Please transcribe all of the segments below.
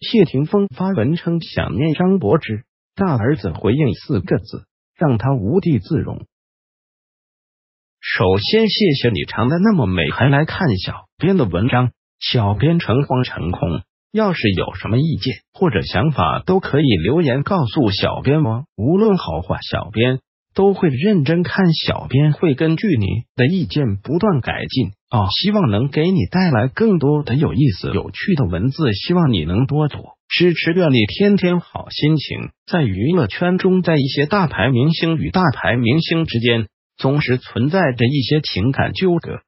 谢霆锋发文称想念张柏芝，大儿子回应四个字，让他无地自容。首先，谢谢你长得那么美，还来看小编的文章。小编诚惶诚恐，要是有什么意见或者想法，都可以留言告诉小编哦。无论好坏，小编都会认真看。小编会根据你的意见不断改进哦。希望能给你带来更多的有意思、有趣的文字。希望你能多多支持，愿你天天好心情。在娱乐圈中，在一些大牌明星与大牌明星之间，总是存在着一些情感纠葛。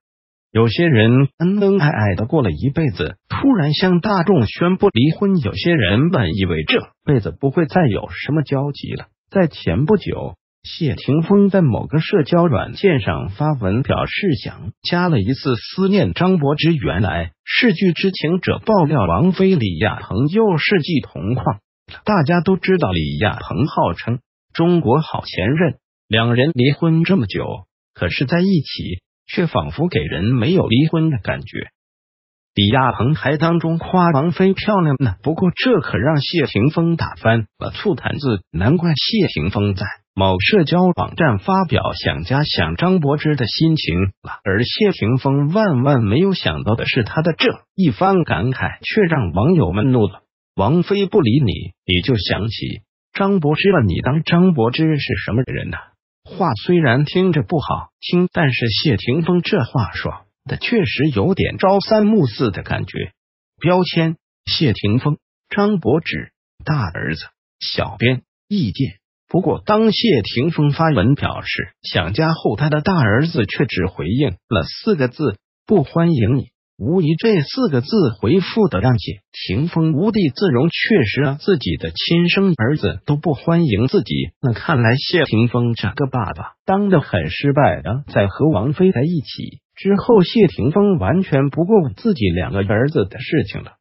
有些人恩恩爱爱的过了一辈子，突然向大众宣布离婚；有些人本以为这辈子不会再有什么交集了。在前不久，谢霆锋在某个社交软件上发文表示想加了一次思念张柏芝。原来是据知情者爆料，王菲李亚鹏又是继同框。大家都知道，李亚鹏号称中国好前任，两人离婚这么久，可是在一起。却仿佛给人没有离婚的感觉。李亚鹏还当中夸王菲漂亮呢，不过这可让谢霆锋打翻了醋坛子。难怪谢霆锋在某社交网站发表想家想张柏芝的心情了，而谢霆锋万万没有想到的是，他的这一番感慨却让网友们怒了。王菲不理你，你就想起张柏芝了？你当张柏芝是什么人呢？话虽然听着不好听，但是谢霆锋这话说的确实有点朝三暮四的感觉。标签：谢霆锋、张柏芝大儿子。小编意见。不过，当谢霆锋发文表示想家后，他的大儿子却只回应了四个字：不欢迎你。无疑，这四个字回复的让谢霆锋无地自容。确实啊，自己的亲生儿子都不欢迎自己，那看来谢霆锋这个爸爸当的很失败啊。在和王菲在一起之后，谢霆锋完全不顾自己两个儿子的事情了。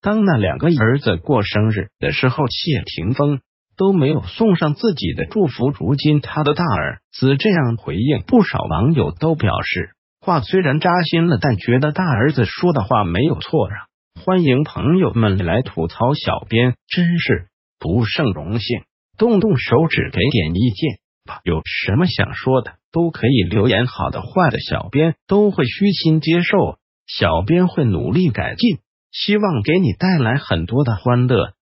当那两个儿子过生日的时候，谢霆锋都没有送上自己的祝福。如今他的大儿子这样回应，不少网友都表示。话虽然扎心了，但觉得大儿子说的话没有错啊！欢迎朋友们来吐槽小编，真是不胜荣幸。动动手指给点意见吧，有什么想说的都可以留言，好的坏的，小编都会虚心接受，小编会努力改进，希望给你带来很多的欢乐。